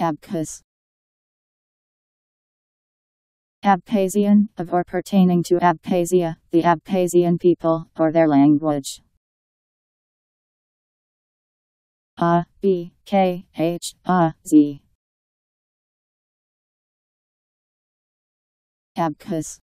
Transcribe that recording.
Abkhaz. Abkhazian, of or pertaining to Abkhazia, the Abkhazian people, or their language. A B K H A Z. Abkhaz.